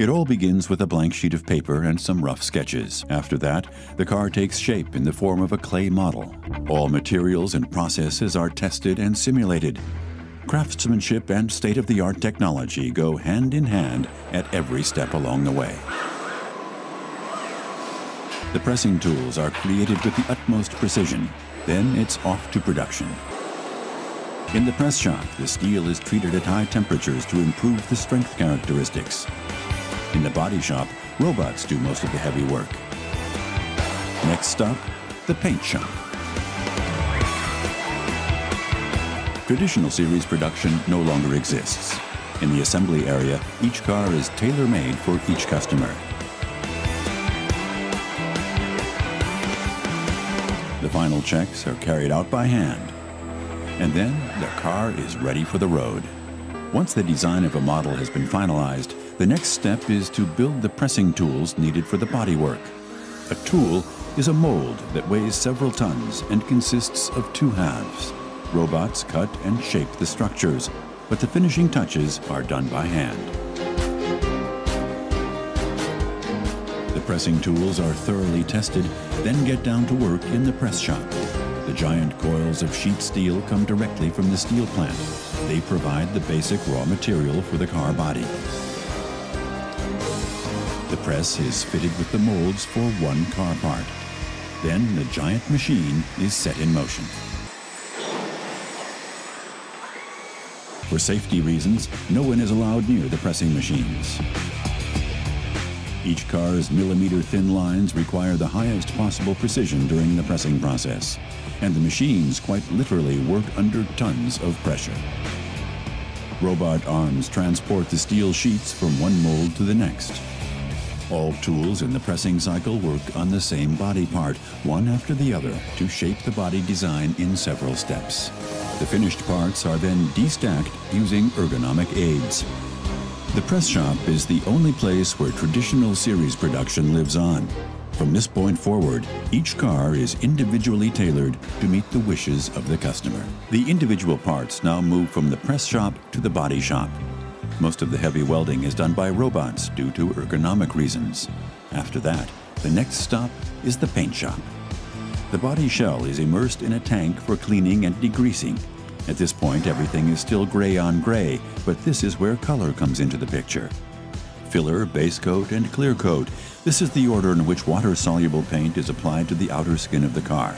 It all begins with a blank sheet of paper and some rough sketches. After that, the car takes shape in the form of a clay model. All materials and processes are tested and simulated. Craftsmanship and state of the art technology go hand in hand at every step along the way. The pressing tools are created with the utmost precision. Then it's off to production. In the press shop, the steel is treated at high temperatures to improve the strength characteristics. In the body shop, robots do most of the heavy work. Next stop, the paint shop. Traditional series production no longer exists. In the assembly area, each car is tailor-made for each customer. The final checks are carried out by hand. And then the car is ready for the road. Once the design of a model has been finalized, the next step is to build the pressing tools needed for the bodywork. A tool is a mold that weighs several tons and consists of two halves. Robots cut and shape the structures, but the finishing touches are done by hand. The pressing tools are thoroughly tested, then get down to work in the press shop. The giant coils of sheet steel come directly from the steel plant. They provide the basic raw material for the car body. The press is fitted with the molds for one car part. Then the giant machine is set in motion. For safety reasons, no one is allowed near the pressing machines. Each car's millimeter thin lines require the highest possible precision during the pressing process, and the machines quite literally work under tons of pressure. Robot arms transport the steel sheets from one mold to the next. All tools in the pressing cycle work on the same body part, one after the other, to shape the body design in several steps. The finished parts are then destacked using ergonomic aids. The press shop is the only place where traditional series production lives on. From this point forward, each car is individually tailored to meet the wishes of the customer. The individual parts now move from the press shop to the body shop. Most of the heavy welding is done by robots due to ergonomic reasons. After that, the next stop is the paint shop. The body shell is immersed in a tank for cleaning and degreasing. At this point, everything is still gray on gray, but this is where color comes into the picture. Filler, base coat, and clear coat. This is the order in which water-soluble paint is applied to the outer skin of the car.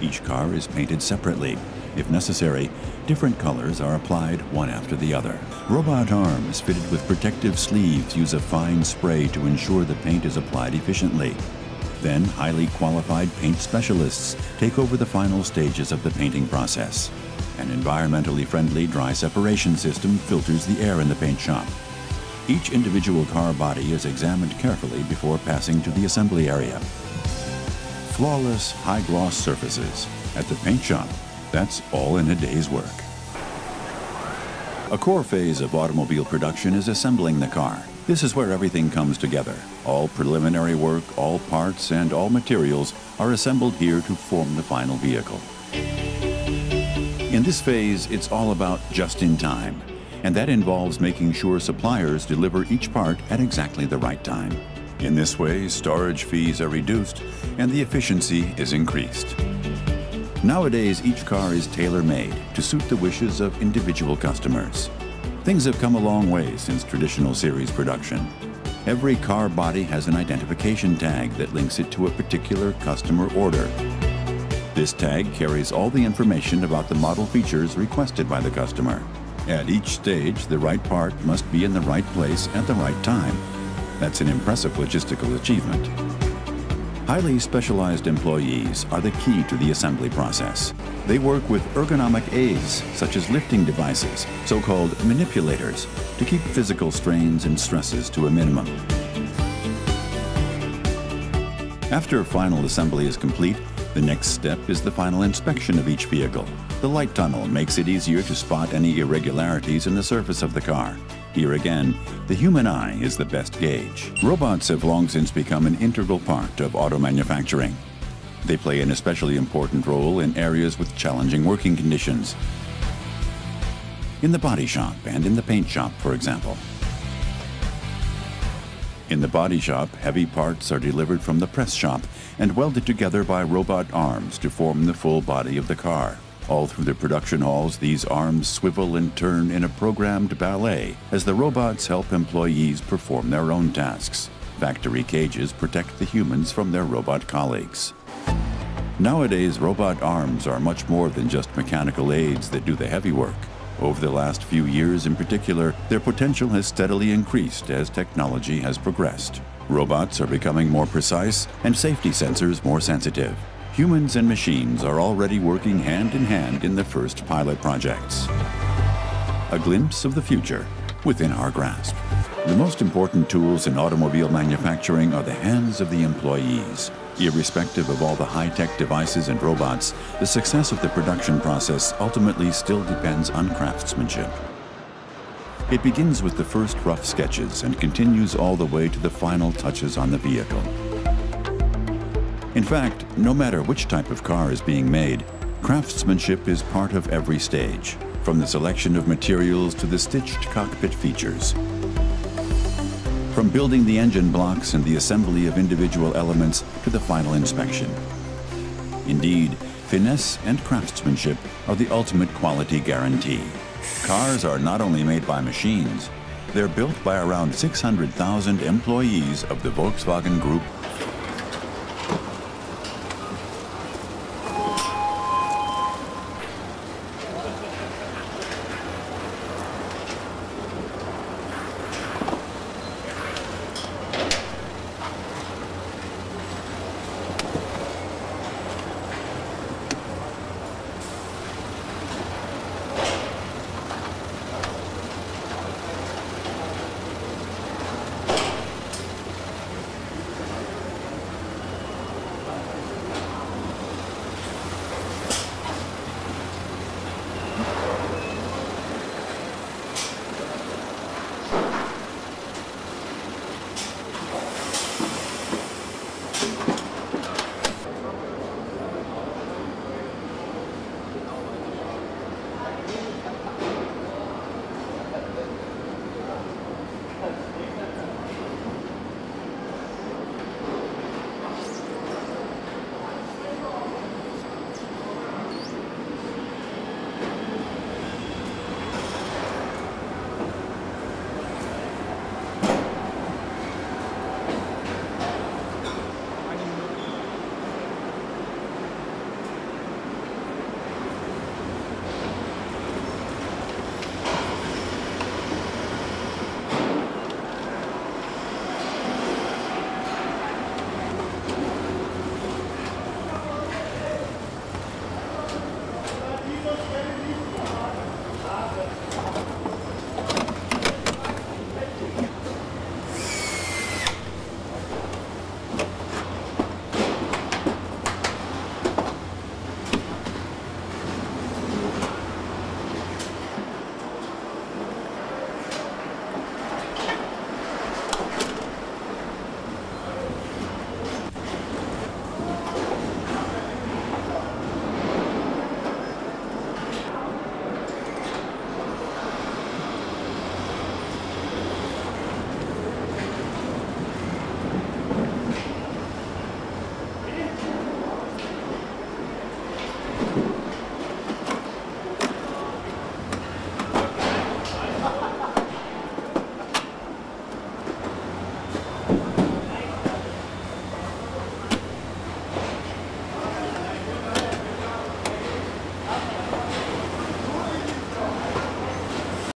Each car is painted separately. If necessary, different colors are applied one after the other. Robot arms fitted with protective sleeves use a fine spray to ensure the paint is applied efficiently. Then, highly qualified paint specialists take over the final stages of the painting process. An environmentally friendly dry separation system filters the air in the paint shop. Each individual car body is examined carefully before passing to the assembly area. Flawless, high-gloss surfaces. At the paint shop, that's all in a day's work. A core phase of automobile production is assembling the car. This is where everything comes together. All preliminary work, all parts, and all materials are assembled here to form the final vehicle. In this phase, it's all about just in time, and that involves making sure suppliers deliver each part at exactly the right time. In this way, storage fees are reduced and the efficiency is increased. Nowadays, each car is tailor-made to suit the wishes of individual customers. Things have come a long way since traditional series production. Every car body has an identification tag that links it to a particular customer order. This tag carries all the information about the model features requested by the customer. At each stage, the right part must be in the right place at the right time. That's an impressive logistical achievement. Highly specialized employees are the key to the assembly process. They work with ergonomic aids, such as lifting devices, so-called manipulators, to keep physical strains and stresses to a minimum. After final assembly is complete, the next step is the final inspection of each vehicle. The light tunnel makes it easier to spot any irregularities in the surface of the car. Here again, the human eye is the best gauge. Robots have long since become an integral part of auto manufacturing. They play an especially important role in areas with challenging working conditions. In the body shop and in the paint shop, for example. In the body shop, heavy parts are delivered from the press shop and welded together by robot arms to form the full body of the car. All through the production halls, these arms swivel and turn in a programmed ballet as the robots help employees perform their own tasks. Factory cages protect the humans from their robot colleagues. Nowadays, robot arms are much more than just mechanical aids that do the heavy work. Over the last few years in particular, their potential has steadily increased as technology has progressed. Robots are becoming more precise and safety sensors more sensitive. Humans and machines are already working hand in hand in the first pilot projects. A glimpse of the future within our grasp. The most important tools in automobile manufacturing are the hands of the employees. Irrespective of all the high-tech devices and robots, the success of the production process ultimately still depends on craftsmanship. It begins with the first rough sketches and continues all the way to the final touches on the vehicle. In fact, no matter which type of car is being made, craftsmanship is part of every stage, from the selection of materials to the stitched cockpit features. From building the engine blocks and the assembly of individual elements to the final inspection. Indeed, finesse and craftsmanship are the ultimate quality guarantee. Cars are not only made by machines, they're built by around 600,000 employees of the Volkswagen Group